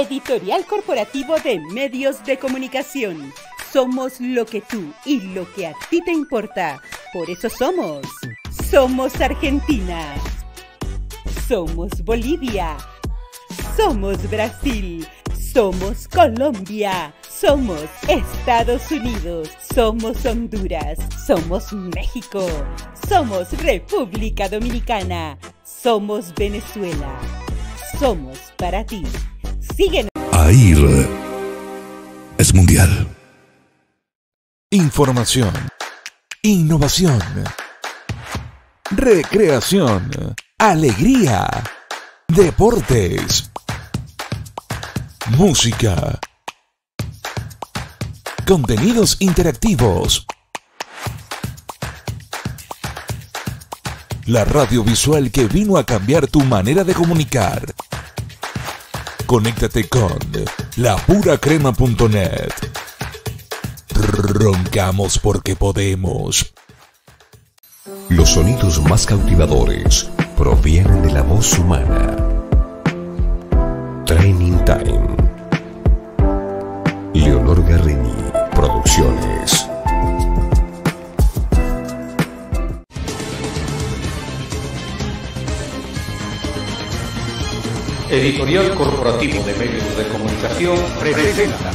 editorial corporativo de medios de comunicación. Somos lo que tú y lo que a ti te importa. Por eso somos. Somos Argentina. Somos Bolivia. Somos Brasil. Somos Colombia. Somos Estados Unidos. Somos Honduras. Somos México. Somos República Dominicana. Somos Venezuela. Somos para ti. Síguenos. AIR es mundial. Información, innovación, recreación, alegría, deportes, música, contenidos interactivos. La radio visual que vino a cambiar tu manera de comunicar. Conéctate con lapuracrema.net. Roncamos porque podemos. Los sonidos más cautivadores provienen de la voz humana. Training Editorial Corporativo de Medios de Comunicación presenta.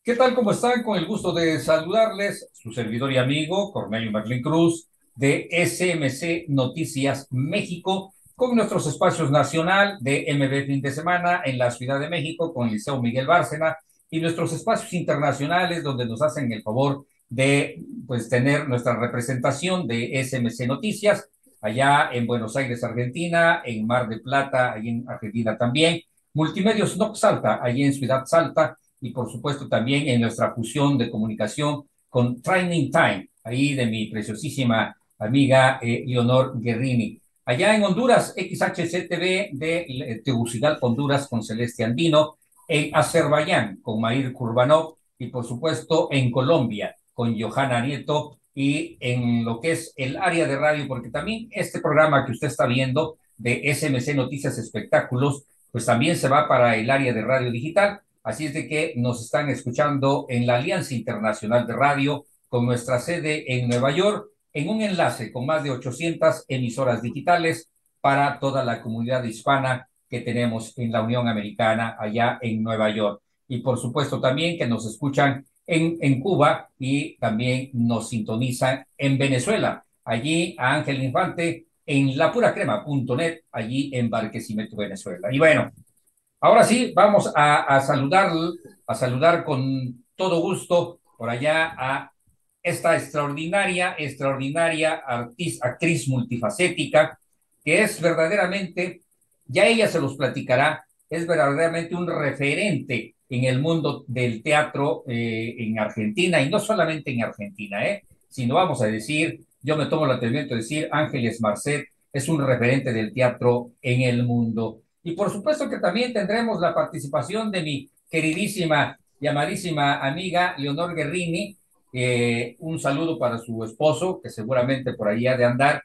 ¿Qué tal? ¿Cómo están? Con el gusto de saludarles, su servidor y amigo Cornelio Maclin Cruz de SMC Noticias México, con nuestros espacios nacional de MB Fin de Semana en la Ciudad de México con Liceo Miguel Bárcena y nuestros espacios internacionales donde nos hacen el favor de pues tener nuestra representación de SMC Noticias allá en Buenos Aires, Argentina, en Mar de Plata, allí en Argentina también, Multimedios Nox Salta, allí en Ciudad Salta, y por supuesto también en nuestra fusión de comunicación con Training Time, ahí de mi preciosísima amiga eh, Leonor Guerrini. Allá en Honduras, XHCTV de eh, Tegucigalpa, Honduras, con Celeste Andino, en Azerbaiyán, con Mair Kurbanov, y por supuesto en Colombia, con Johanna Nieto, y en lo que es el área de radio, porque también este programa que usted está viendo de SMC Noticias Espectáculos, pues también se va para el área de radio digital. Así es de que nos están escuchando en la Alianza Internacional de Radio, con nuestra sede en Nueva York, en un enlace con más de 800 emisoras digitales para toda la comunidad hispana que tenemos en la Unión Americana, allá en Nueva York. Y por supuesto también que nos escuchan en, Cuba y también nos sintonizan en Venezuela. Allí a Ángel Infante en lapuracrema.net, allí en Barquisimeto, Venezuela. Y bueno, ahora sí, vamos a, a, saludar, a saludar con todo gusto por allá a esta extraordinaria, extraordinaria artista, actriz multifacética, que es verdaderamente, ya ella se los platicará, es verdaderamente un referente en el mundo del teatro eh, en Argentina, y no solamente en Argentina, ¿eh? sino vamos a decir, yo me tomo el atrevimiento de decir, Ángeles Marcet es un referente del teatro en el mundo. Y por supuesto que también tendremos la participación de mi queridísima y amadísima amiga Leonor Guerrini. Eh, un saludo para su esposo, que seguramente por ahí ha de andar,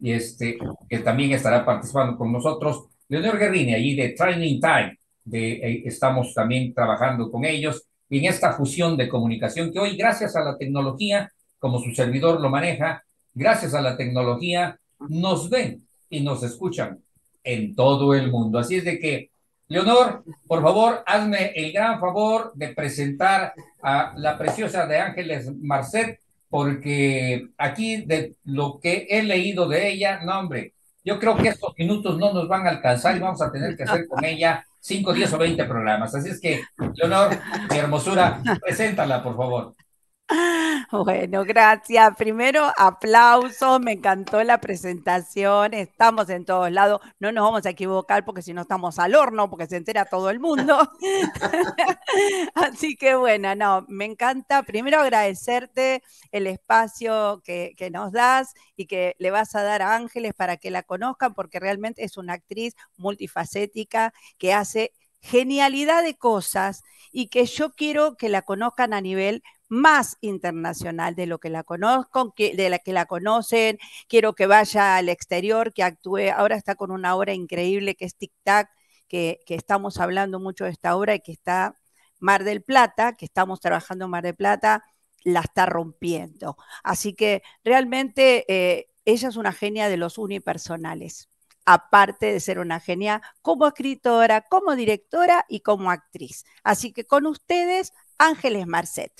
y este, que también estará participando con nosotros. Leonor Guerrini, allí de Training Time, de, eh, estamos también trabajando con ellos en esta fusión de comunicación que hoy, gracias a la tecnología, como su servidor lo maneja, gracias a la tecnología, nos ven y nos escuchan en todo el mundo. Así es de que, Leonor, por favor, hazme el gran favor de presentar a la preciosa de Ángeles Marcet, porque aquí de lo que he leído de ella, no hombre, yo creo que estos minutos no nos van a alcanzar y vamos a tener que hacer con ella 5, 10 o 20 programas. Así es que, Leonor, mi hermosura, preséntala, por favor. Bueno, gracias. Primero, aplauso, me encantó la presentación, estamos en todos lados, no nos vamos a equivocar porque si no estamos al horno, porque se entera todo el mundo. Así que bueno, no, me encanta. Primero agradecerte el espacio que, que nos das y que le vas a dar a Ángeles para que la conozcan, porque realmente es una actriz multifacética que hace genialidad de cosas y que yo quiero que la conozcan a nivel más internacional de lo que la conozco, de la que la conocen. Quiero que vaya al exterior, que actúe. Ahora está con una obra increíble que es Tic Tac, que, estamos hablando mucho de esta obra y que está Mar del Plata, que estamos trabajando en Mar del Plata, la está rompiendo. Así que realmente eh, ella es una genia de los unipersonales, aparte de ser una genia como escritora, como directora y como actriz. Así que con ustedes, Ángeles Marcet.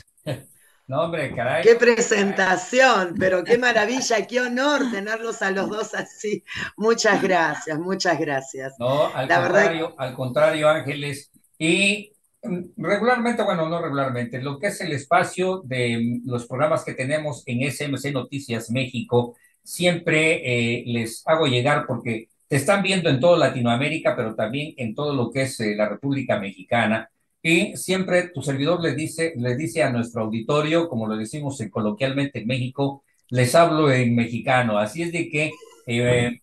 No, hombre, caray. Qué presentación, pero qué maravilla, qué honor tenerlos a los dos así. Muchas gracias, muchas gracias. No, al contrario, al contrario, Ángeles. Y mm, regularmente, bueno, no regularmente, lo que es el espacio de los programas que tenemos en SMC Noticias México, siempre eh, les hago llegar porque te están viendo en toda Latinoamérica, pero también en todo lo que es eh, la República Mexicana. Y siempre tu servidor le dice, le dice a nuestro auditorio, como lo decimos coloquialmente en México, les hablo en mexicano. Así es de que eh,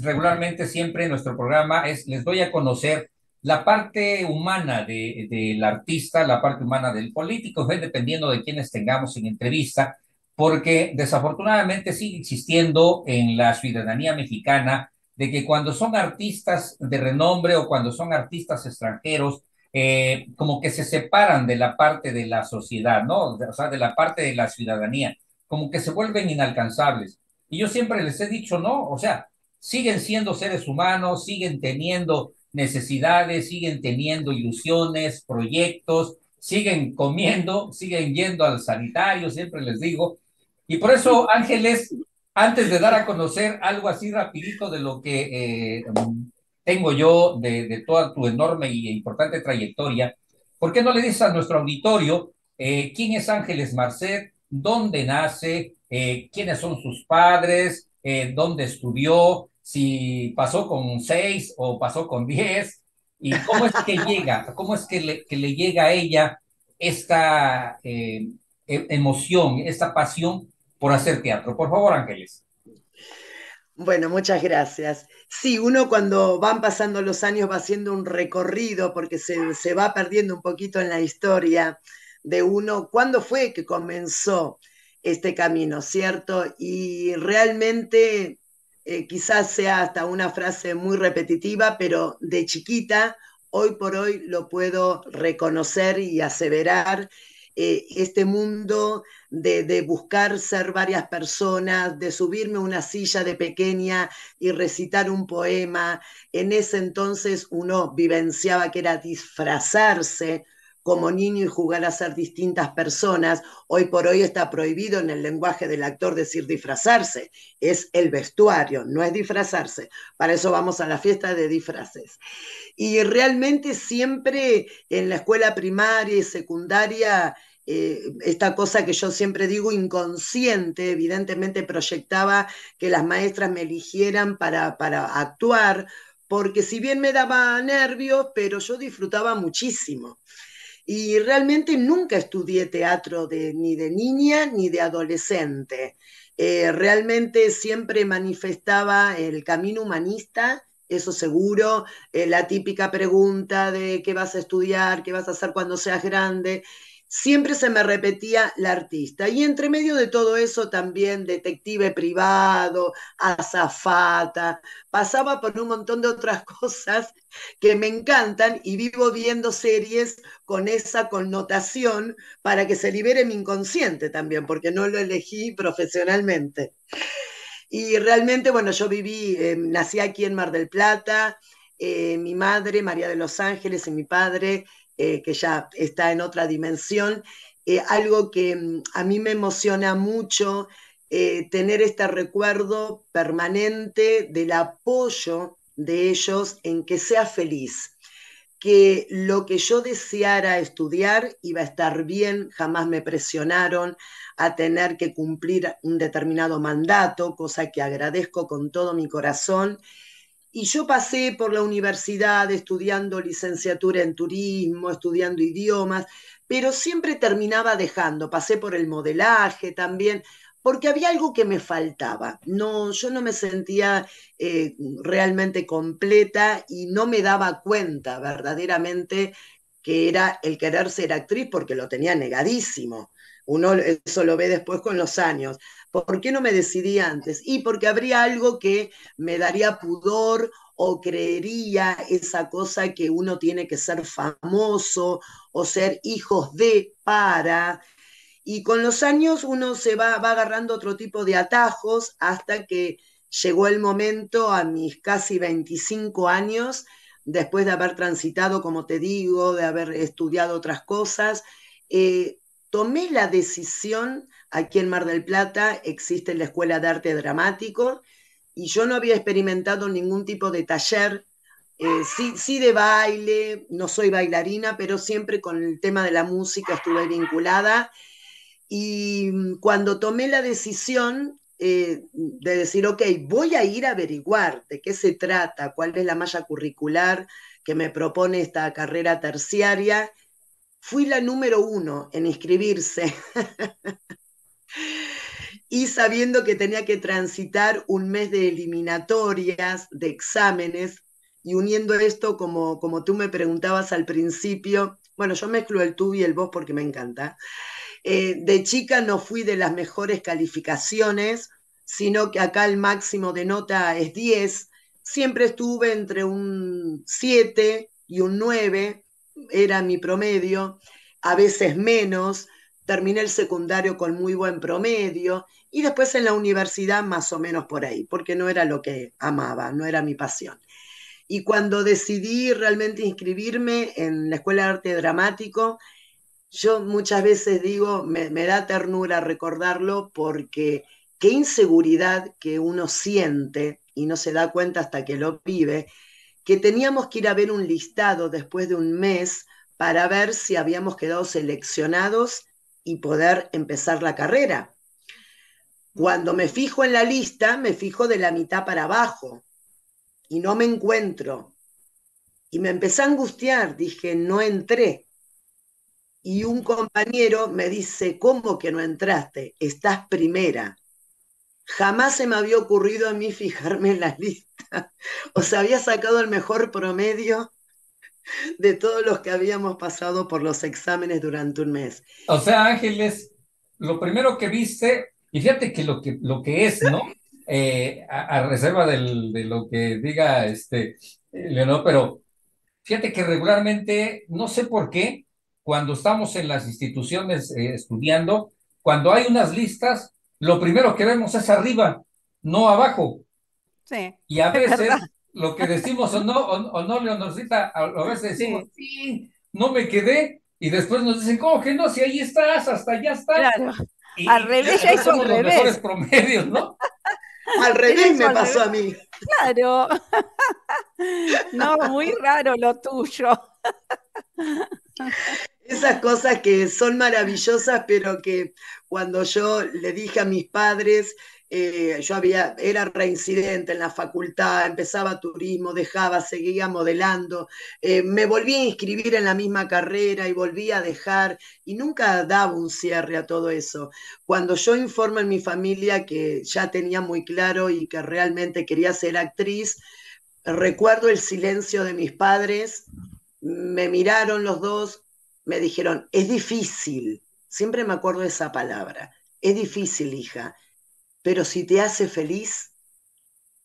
regularmente siempre nuestro programa es, les doy a conocer la parte humana del de, artista, la parte humana del político, dependiendo de quienes tengamos en entrevista, porque desafortunadamente sigue existiendo en la ciudadanía mexicana de que cuando son artistas de renombre o cuando son artistas extranjeros, eh, como que se separan de la parte de la sociedad, ¿no? O sea, de la parte de la ciudadanía, como que se vuelven inalcanzables. Y yo siempre les he dicho, no, o sea, siguen siendo seres humanos, siguen teniendo necesidades, siguen teniendo ilusiones, proyectos, siguen comiendo, siguen yendo al sanitario, siempre les digo. Y por eso, Ángeles, antes de dar a conocer algo así rapidito de lo que eh, tengo yo de, toda tu enorme y importante trayectoria, ¿por qué no le dices a nuestro auditorio eh, quién es Ángeles Marcet, dónde nace, eh, quiénes son sus padres, eh, dónde estudió, si pasó con seis o pasó con diez, y cómo es que llega, cómo es que le, llega a ella esta e, emoción, esta pasión por hacer teatro. Por favor, Ángeles. Bueno, muchas gracias. Sí, uno cuando van pasando los años va haciendo un recorrido porque se, se va perdiendo un poquito en la historia de uno, cuándo fue que comenzó este camino, ¿cierto? Y realmente eh, quizás sea hasta una frase muy repetitiva, pero de chiquita, hoy por hoy lo puedo reconocer y aseverar eh, este mundo de, buscar ser varias personas, de subirme a una silla de pequeña y recitar un poema. En ese entonces uno vivenciaba que era disfrazarse como niño y jugar a ser distintas personas. Hoy por hoy está prohibido en el lenguaje del actor decir disfrazarse, es el vestuario, no es disfrazarse. Para eso vamos a la fiesta de disfraces. Y realmente siempre en la escuela primaria y secundaria eh, esta cosa que yo siempre digo inconsciente, evidentemente proyectaba que las maestras me eligieran para, para actuar, porque si bien me daba nervios, pero yo disfrutaba muchísimo. Y realmente nunca estudié teatro de, ni de niña ni de adolescente. Eh, realmente siempre manifestaba el camino humanista, eso seguro, eh, la típica pregunta de qué vas a estudiar, qué vas a hacer cuando seas grande siempre se me repetía la artista. Y entre medio de todo eso también detective privado, azafata, pasaba por un montón de otras cosas que me encantan y vivo viendo series con esa connotación para que se libere mi inconsciente también, porque no lo elegí profesionalmente. Y realmente, bueno, yo viví, eh, nací aquí en Mar del Plata, eh, mi madre, María de los Ángeles, y mi padre, eh, que ya está en otra dimensión. Eh, algo que mm, a mí me emociona mucho, eh, tener este recuerdo permanente del apoyo de ellos en que sea feliz, que lo que yo deseara estudiar iba a estar bien, jamás me presionaron a tener que cumplir un determinado mandato, cosa que agradezco con todo mi corazón y yo pasé por la universidad estudiando licenciatura en turismo, estudiando idiomas, pero siempre terminaba dejando. Pasé por el modelaje también, porque había algo que me faltaba. No, yo no me sentía eh, realmente completa y no me daba cuenta verdaderamente que era el querer ser actriz porque lo tenía negadísimo. Uno eso lo ve después con los años ¿Por qué no me decidí antes? Y porque habría algo que me daría pudor o creería esa cosa que uno tiene que ser famoso o ser hijos de para. Y con los años uno se va, va agarrando otro tipo de atajos hasta que llegó el momento a mis casi 25 años, después de haber transitado, como te digo, de haber estudiado otras cosas, eh, tomé la decisión, aquí en Mar del Plata existe la Escuela de Arte Dramático, y yo no había experimentado ningún tipo de taller, eh, sí, sí de baile, no soy bailarina, pero siempre con el tema de la música estuve vinculada. Y cuando tomé la decisión eh, de decir, ok, voy a ir a averiguar de qué se trata, cuál es la malla curricular que me propone esta carrera terciaria, fui la número uno en inscribirse. y sabiendo que tenía que transitar un mes de eliminatorias, de exámenes, y uniendo esto como, como tú me preguntabas al principio, bueno, yo mezclo el tú y el vos porque me encanta. Eh, de chica no fui de las mejores calificaciones, sino que acá el máximo de nota es 10. Siempre estuve entre un 7 y un 9, era mi promedio, a veces menos. Terminé el secundario con muy buen promedio y después en la universidad más o menos por ahí, porque no era lo que amaba, no era mi pasión. Y cuando decidí realmente inscribirme en la Escuela de Arte Dramático, yo muchas veces digo, me, me da ternura recordarlo porque qué inseguridad que uno siente y no se da cuenta hasta que lo vive, que teníamos que ir a ver un listado después de un mes para ver si habíamos quedado seleccionados y poder empezar la carrera. Cuando me fijo en la lista, me fijo de la mitad para abajo y no me encuentro. Y me empecé a angustiar, dije, no entré. Y un compañero me dice, ¿cómo que no entraste? Estás primera. Jamás se me había ocurrido a mí fijarme en la lista. O sea, había sacado el mejor promedio de todos los que habíamos pasado por los exámenes durante un mes. O sea, Ángeles, lo primero que viste y fíjate que lo que, lo que es, ¿no? Eh, a, reserva del, de lo que diga este Leonor, pero fíjate que regularmente, no sé por qué, cuando estamos en las instituciones eh, estudiando, cuando hay unas listas, lo primero que vemos es arriba, no abajo. Sí. Y a veces lo que decimos o no, o, no, Leonorcita, a, veces decimos, sí. no me quedé, y después nos dicen, ¿cómo que no? Si ahí estás, hasta allá estás. Claro. al revés, ya hizo al revés. mejores promedios, ¿no? al revés me pasó a mí. Claro. no, muy raro lo tuyo. Esas cosas que son maravillosas, pero que cuando yo le dije a mis padres, eh, yo había, era reincidente en la facultad, empezaba turismo, dejaba, seguía modelando, eh, me volví a inscribir en la misma carrera y volví a dejar y nunca daba un cierre a todo eso. Cuando yo informo en mi familia que ya tenía muy claro y que realmente quería ser actriz, recuerdo el silencio de mis padres, me miraron los dos, me dijeron, es difícil, siempre me acuerdo de esa palabra, es difícil, hija pero si te hace feliz,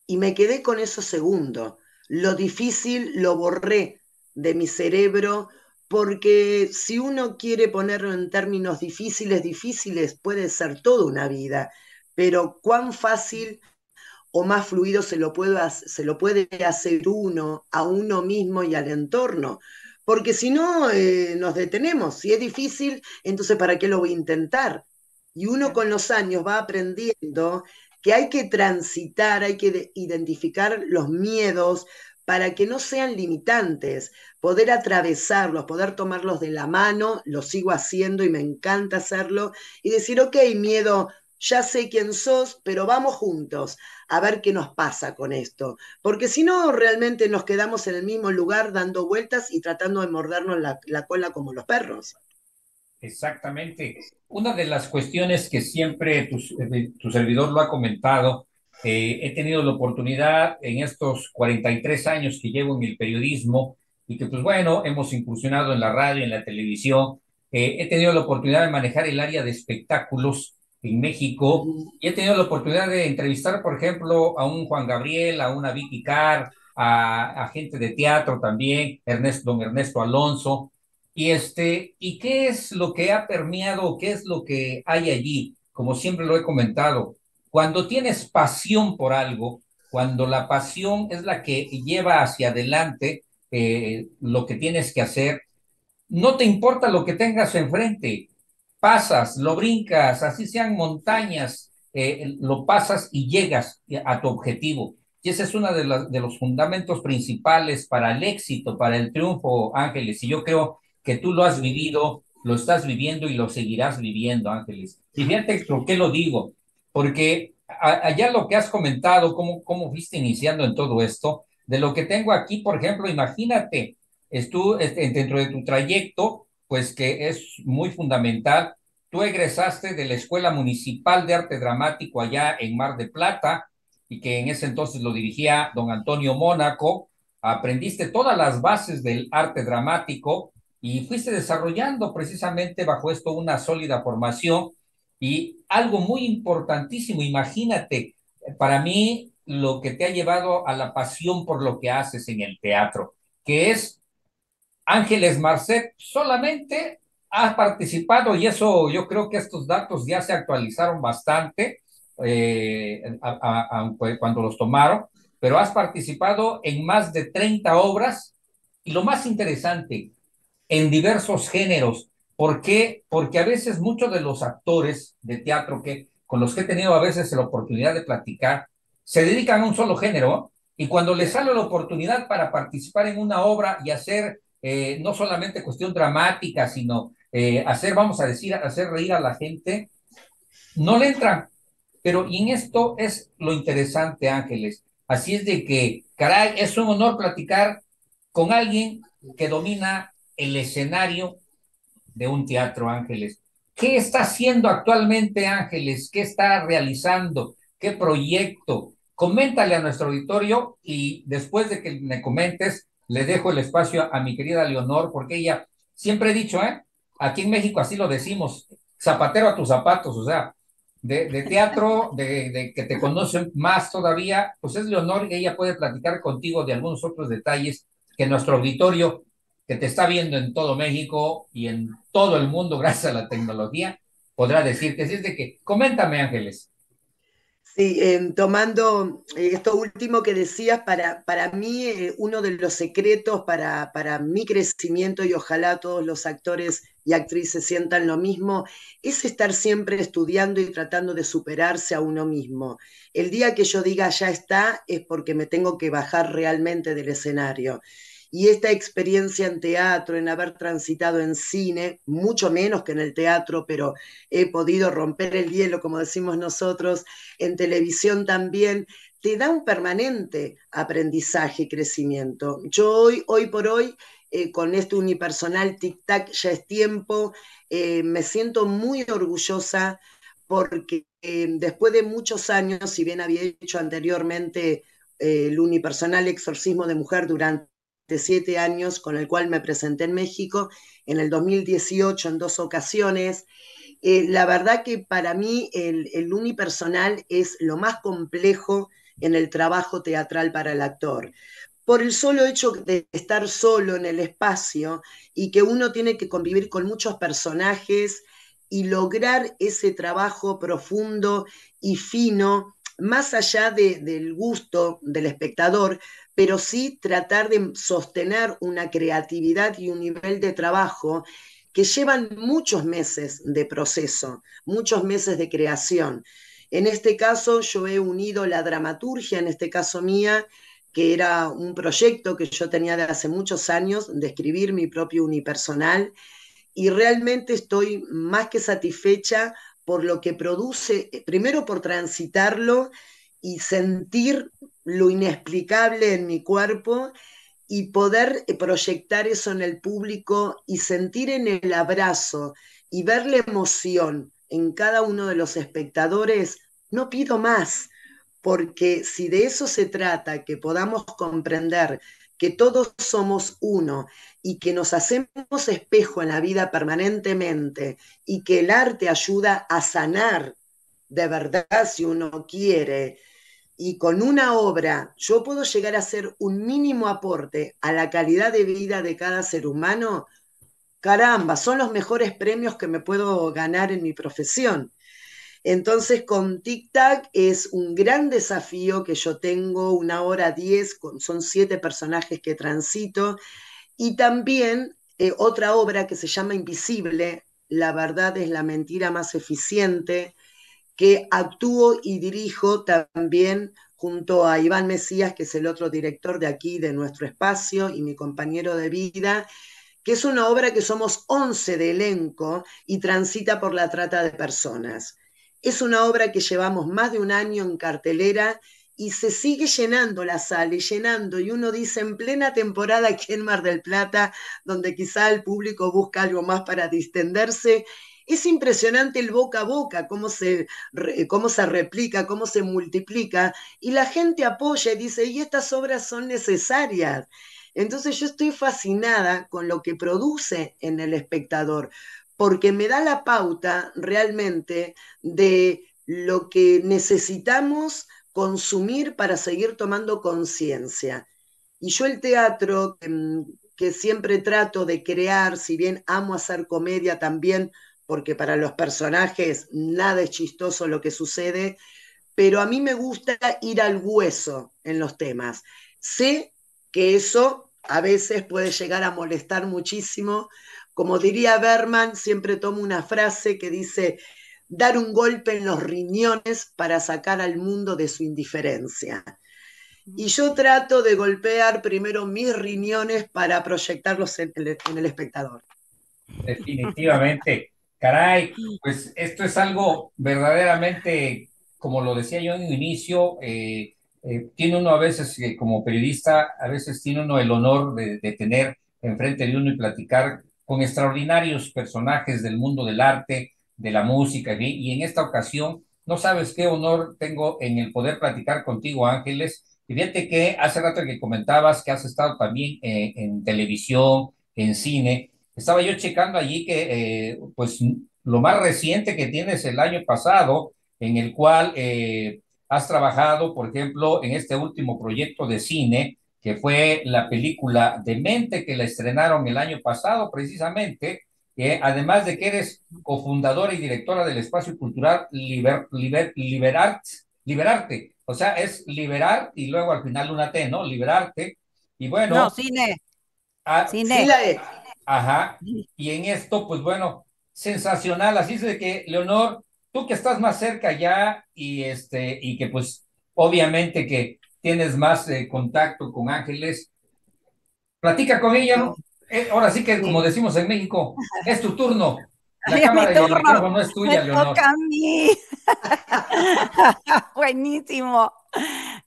y me quedé con eso segundo. Lo difícil lo borré de mi cerebro porque si uno quiere ponerlo en términos difíciles, difíciles puede ser toda una vida, pero cuán fácil o más fluido se lo, puede, se lo puede hacer uno a uno mismo y al entorno. Porque si no, eh, nos detenemos. Si es difícil, entonces ¿para qué lo voy a intentar? Y uno con los años va aprendiendo que hay que transitar, hay que identificar los miedos para que no sean limitantes, poder atravesarlos, poder tomarlos de la mano, lo sigo haciendo y me encanta hacerlo, y decir, ok, miedo, ya sé quién sos, pero vamos juntos a ver qué nos pasa con esto, porque si no, realmente nos quedamos en el mismo lugar dando vueltas y tratando de mordernos la, la cola como los perros. Exactamente. Una de las cuestiones que siempre tu, eh, servidor lo ha comentado, eh, he tenido la oportunidad en estos 43 años que llevo en el periodismo y que pues bueno, hemos incursionado en la radio, en la televisión, eh, he tenido la oportunidad de manejar el área de espectáculos en México y he tenido la oportunidad de entrevistar, por ejemplo, a un Juan Gabriel, a una Vicky Carr, a, a gente de teatro también, Ernesto, don Ernesto Alonso. Y este, ¿y qué es lo que ha permeado, qué es lo que hay allí? Como siempre lo he comentado, cuando tienes pasión por algo, cuando la pasión es la que lleva hacia adelante eh, lo que tienes que hacer, no te importa lo que tengas enfrente, pasas, lo brincas, así sean montañas, eh, lo pasas y llegas a tu objetivo. Y ese es uno de, los fundamentos principales para el éxito, para el triunfo, Ángeles. Y yo creo que tú lo has vivido, lo estás viviendo y lo seguirás viviendo, Ángeles. Y fíjate por qué lo digo, porque allá lo que has comentado, cómo, cómo fuiste iniciando en todo esto, de lo que tengo aquí, por ejemplo, imagínate, tú este, dentro de tu trayecto, pues que es muy fundamental, tú egresaste de la Escuela Municipal de Arte Dramático allá en Mar de Plata, y que en ese entonces lo dirigía don Antonio Mónaco, aprendiste todas las bases del arte dramático y fuiste desarrollando precisamente bajo esto una sólida formación. Y algo muy importantísimo, imagínate, para mí lo que te ha llevado a la pasión por lo que haces en el teatro, que es Ángeles Marcet, solamente has participado, y eso yo creo que estos datos ya se actualizaron bastante eh, cuando los tomaron, pero has participado en más de 30 obras y lo más interesante, en diversos géneros, ¿Por qué? Porque a veces muchos de los actores de teatro que, con los que he tenido a veces la oportunidad de platicar, se dedican a un solo género y cuando les sale la oportunidad para participar en una obra y hacer eh, no solamente cuestión dramática, sino eh, hacer, vamos a decir, hacer reír a la gente, no le entran. Pero y en esto es lo interesante, Ángeles. Así es de que, caray, es un honor platicar con alguien que domina el escenario de un teatro, Ángeles. ¿Qué está haciendo actualmente, Ángeles? ¿Qué está realizando? ¿Qué proyecto? Coméntale a nuestro auditorio y después de que me comentes, le dejo el espacio a mi querida Leonor, porque ella siempre he dicho, ¿eh? Aquí en México así lo decimos, zapatero a tus zapatos, o sea, de, teatro, de, de, que te conocen más todavía, pues es Leonor y ella puede platicar contigo de algunos otros detalles que nuestro auditorio que te está viendo en todo México y en todo el mundo gracias a la tecnología, podrá decir que sí es de que, coméntame Ángeles. Sí, tomando eh, esto último que decías, para, para mí eh, uno de los secretos para, para mi crecimiento y ojalá todos los actores y actrices sientan lo mismo, es estar siempre estudiando y tratando de superarse a uno mismo. El día que yo diga ya está es porque me tengo que bajar realmente del escenario y esta experiencia en teatro, en haber transitado en cine, mucho menos que en el teatro, pero he podido romper el hielo, como decimos nosotros, en televisión también, te da un permanente aprendizaje y crecimiento. Yo hoy, hoy por hoy, eh, con este unipersonal tic-tac ya es tiempo, eh, me siento muy orgullosa porque eh, después de muchos años, si bien había hecho anteriormente el unipersonal exorcismo de mujer durante siete años con el cual me presenté en México, en el 2018 en dos ocasiones. Eh, la verdad que para mí el, el unipersonal es lo más complejo en el trabajo teatral para el actor por el solo hecho de estar solo en el espacio y que uno tiene que convivir con muchos personajes y lograr ese trabajo profundo y fino, más allá de, del gusto del espectador, pero sí tratar de sostener una creatividad y un nivel de trabajo que llevan muchos meses de proceso, muchos meses de creación. En este caso yo he unido la dramaturgia, en este caso mía, que era un proyecto que yo tenía de hace muchos años, de escribir mi propio unipersonal, y realmente estoy más que satisfecha por lo que produce, primero por transitarlo y sentir lo inexplicable en mi cuerpo y poder proyectar eso en el público y sentir en el abrazo y ver la emoción en cada uno de los espectadores, no pido más, porque si de eso se trata, que podamos comprender que todos somos uno y que nos hacemos espejo en la vida permanentemente y que el arte ayuda a sanar de verdad, si uno quiere, y con una obra yo puedo llegar a hacer un mínimo aporte a la calidad de vida de cada ser humano, caramba, son los mejores premios que me puedo ganar en mi profesión. Entonces con Tic Tac es un gran desafío que yo tengo, una hora diez, son siete personajes que transito, y también eh, otra obra que se llama Invisible, La verdad es la mentira más eficiente, que actúo y dirijo también junto a Iván Mesías, que es el otro director de aquí, de nuestro espacio, y mi compañero de vida, que es una obra que somos 11 de elenco y transita por la trata de personas. Es una obra que llevamos más de un año en cartelera y se sigue llenando la sala y llenando, y uno dice en plena temporada aquí en Mar del Plata, donde quizá el público busca algo más para distenderse, es impresionante el boca a boca, cómo se, cómo se replica, cómo se multiplica, y la gente apoya y dice, y estas obras son necesarias. Entonces yo estoy fascinada con lo que produce en el espectador, porque me da la pauta realmente de lo que necesitamos consumir para seguir tomando conciencia. Y yo el teatro, que siempre trato de crear, si bien amo hacer comedia también, porque para los personajes nada es chistoso lo que sucede, pero a mí me gusta ir al hueso en los temas. Sé que eso a veces puede llegar a molestar muchísimo. Como diría Berman, siempre tomo una frase que dice, dar un golpe en los riñones para sacar al mundo de su indiferencia. Y yo trato de golpear primero mis riñones para proyectarlos en el, en el espectador. Definitivamente. Caray, pues esto es algo verdaderamente, como lo decía yo en un inicio, eh, eh, tiene uno a veces, eh, como periodista, a veces tiene uno el honor de, tener enfrente de uno y platicar con extraordinarios personajes del mundo del arte, de la música, y, en esta ocasión, no sabes qué honor tengo en el poder platicar contigo, Ángeles. Y fíjate que hace rato que comentabas que has estado también en televisión, en cine, estaba yo checando allí que, eh, pues, lo más reciente que tienes el año pasado, en el cual eh, has trabajado, por ejemplo, en este último proyecto de cine, que fue la película Demente, que la estrenaron el año pasado, precisamente, que además de que eres cofundadora y directora del espacio cultural Liber, Liberarte, o sea, es liberar y luego al final una T, ¿no? Liberarte. Y bueno. No, cine. Ah, cine. Ajá. Y en esto, pues bueno, sensacional. Así es de que, Leonor, tú que estás más cerca ya y este, y que pues obviamente que tienes más eh, contacto con Ángeles, platica con ella. Eh, ahora sí que, como decimos en México, es tu turno. La cámara y el no es tuya, Leonor. Toca a mí. Buenísimo.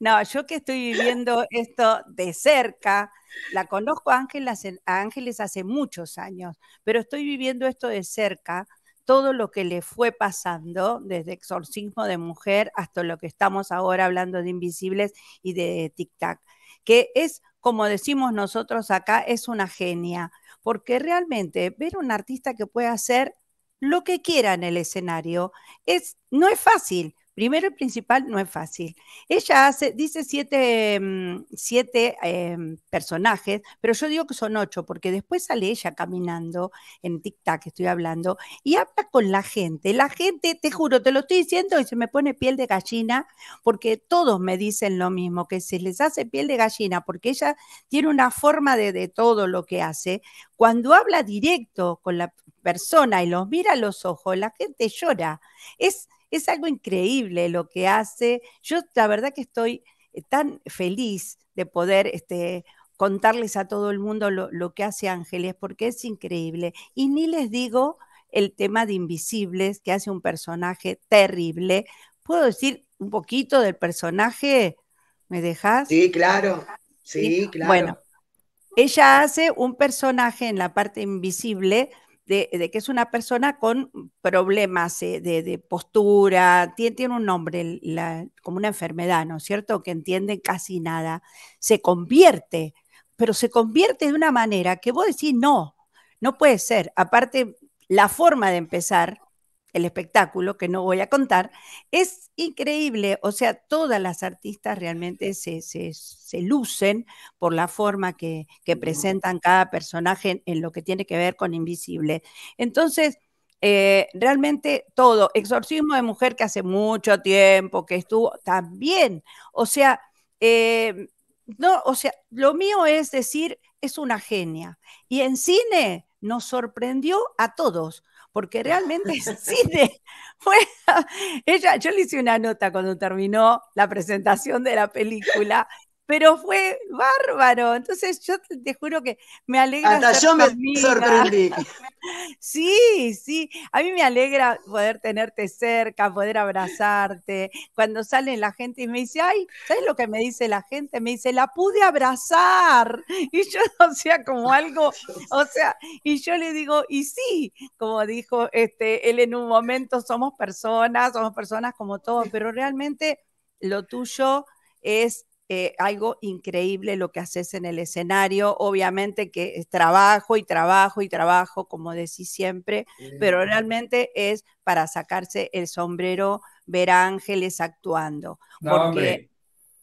No, yo que estoy viviendo esto de cerca, la conozco a Ángeles, hace muchos años, pero estoy viviendo esto de cerca, todo lo que le fue pasando, desde exorcismo de mujer hasta lo que estamos ahora hablando de invisibles y de tic-tac, que es, como decimos nosotros acá, es una genia, porque realmente ver un artista que puede hacer lo que quiera en el escenario es, no es fácil, Primero y principal, no es fácil. Ella hace, dice siete, mm, siete em, personajes, pero yo digo que son ocho, porque después sale ella caminando en TikTok, estoy hablando, y habla con la gente. La gente, te juro, te lo estoy diciendo y se me pone piel de gallina, porque todos me dicen lo mismo, que se les hace piel de gallina, porque ella tiene una forma de, de todo lo que hace. Cuando habla directo con la persona y los mira a los ojos, la gente llora. Es es algo increíble lo que hace. Yo la verdad que estoy eh, tan feliz de poder este, contarles a todo el mundo lo, que hace Ángeles, porque es increíble. Y ni les digo el tema de Invisibles, que hace un personaje terrible. ¿Puedo decir un poquito del personaje? ¿Me dejas? Sí, claro. Sí, claro. Bueno, ella hace un personaje en la parte invisible de, que es una persona con problemas eh, de, postura, tiene, tiene, un nombre, como una enfermedad, ¿no es cierto? Que entiende casi nada. Se convierte, pero se convierte de una manera que vos decís, no, no puede ser. Aparte, la forma de empezar el espectáculo, que no voy a contar, es increíble. O sea, todas las artistas realmente se, se, se lucen por la forma que, que, presentan cada personaje en, lo que tiene que ver con Invisible. Entonces, eh, realmente todo, exorcismo de mujer que hace mucho tiempo, que estuvo también, o sea, eh, no, o sea, lo mío es decir, es una genia. Y en cine nos sorprendió a todos porque realmente el cine fue, ella, yo le hice una nota cuando terminó la presentación de la película pero fue bárbaro. Entonces yo te, juro que me alegra. Hasta yo me sorprendí. Sí, sí, a mí me alegra poder tenerte cerca, poder abrazarte. Cuando sale la gente y me dice, ay, ¿sabes lo que me dice la gente? Me dice, la pude abrazar. Y yo, o sea, como algo, o sea, y yo le digo, y sí, como dijo este, él en un momento, somos personas, somos personas como todos, pero realmente lo tuyo es eh, algo increíble lo que haces en el escenario. Obviamente que es trabajo y trabajo y trabajo, como decís siempre, pero realmente es para sacarse el sombrero ver ángeles actuando. No, hombre,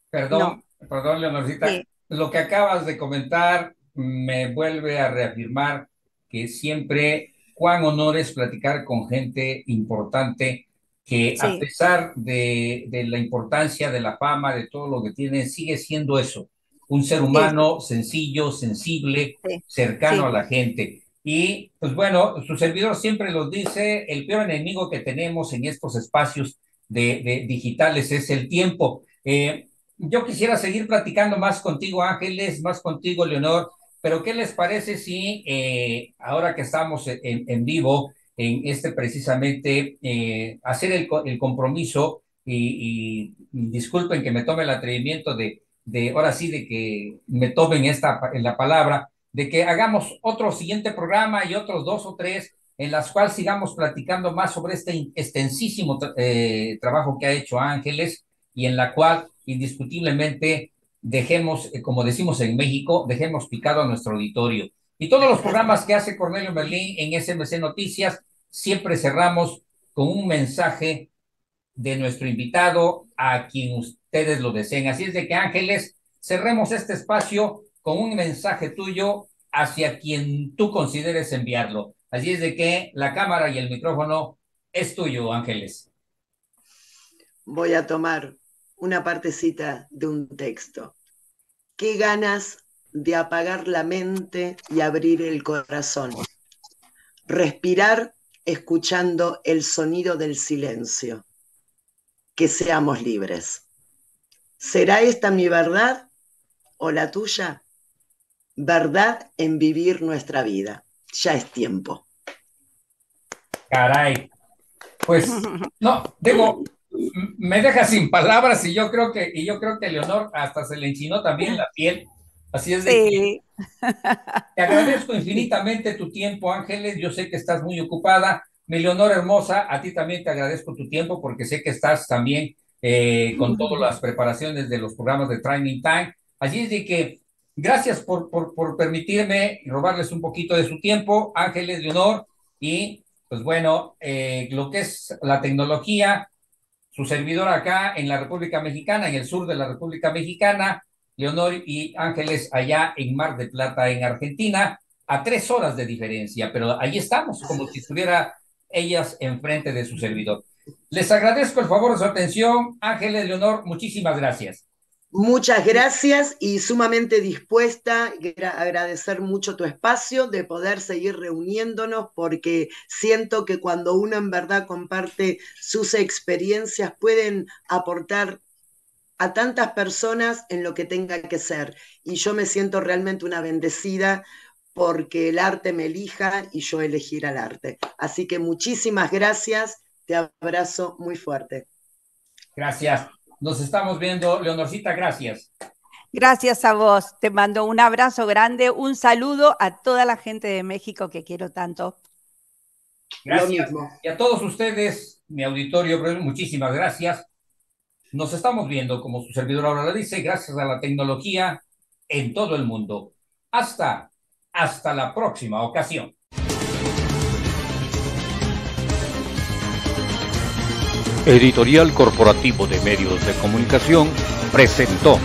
perdón, perdón, Leonorcita. Lo que acabas de comentar me vuelve a reafirmar que siempre cuán honor es platicar con gente importante que a pesar de, de, la importancia de la fama, de todo lo que tiene, sigue siendo eso, un ser humano sencillo, sensible, cercano a la gente. Y pues bueno, su servidor siempre lo dice, el peor enemigo que tenemos en estos espacios de, de digitales es el tiempo. Eh, yo quisiera seguir platicando más contigo, Ángeles, más contigo, Leonor, pero ¿qué les parece si eh, ahora que estamos en, en vivo, en este precisamente eh, hacer el, el compromiso y, disculpen que me tome el atrevimiento de, de, ahora sí, de que me tomen esta, en la palabra, de que hagamos otro siguiente programa y otros dos o tres en las cuales sigamos platicando más sobre este extensísimo eh, trabajo que ha hecho Ángeles y en la cual indiscutiblemente dejemos, eh, como decimos en México, dejemos picado a nuestro auditorio. Y todos los programas que hace Cornelio Berlín en SMC Noticias siempre cerramos con un mensaje de nuestro invitado a quien ustedes lo deseen. Así es de que Ángeles, cerremos este espacio con un mensaje tuyo hacia quien tú consideres enviarlo. Así es de que la cámara y el micrófono es tuyo, Ángeles. Voy a tomar una partecita de un texto. Qué ganas de apagar la mente y abrir el corazón. Respirar escuchando el sonido del silencio. Que seamos libres. ¿Será esta mi verdad o la tuya? Verdad en vivir nuestra vida. Ya es tiempo. Caray. Pues no, digo, me deja sin palabras y yo creo que, y yo creo que Leonor hasta se le enchinó también la piel. Así es de que te agradezco infinitamente tu tiempo, Ángeles. Yo sé que estás muy ocupada. Mi Leonor hermosa, a ti también te agradezco tu tiempo porque sé que estás también eh, con todas las preparaciones de los programas de Training Time. Así es de que gracias por, por, por permitirme robarles un poquito de su tiempo, Ángeles Leonor. Y pues bueno, eh, lo que es la tecnología, su servidor acá en la República Mexicana, en el sur de la República Mexicana, Leonor y Ángeles allá en Mar de Plata, en Argentina, a tres horas de diferencia, pero ahí estamos, como si estuviera ellas enfrente de su servidor. Les agradezco el favor de su atención. Ángeles Leonor, muchísimas gracias. Muchas gracias y sumamente dispuesta a agradecer mucho tu espacio de poder seguir reuniéndonos porque siento que cuando uno en verdad comparte sus experiencias pueden aportar a tantas personas en lo que tenga que ser. Y yo me siento realmente una bendecida porque el arte me elija y yo elegir al arte. Así que muchísimas gracias, te abrazo muy fuerte. Gracias. Nos estamos viendo, Leonorcita, gracias. Gracias a vos. Te mando un abrazo grande, un saludo a toda la gente de México que quiero tanto. Gracias. Y a todos ustedes, mi auditorio, muchísimas gracias. Nos estamos viendo, como su servidor ahora lo dice, gracias a la tecnología en todo el mundo. Hasta, hasta la próxima ocasión. Editorial Corporativo de Medios de Comunicación presentó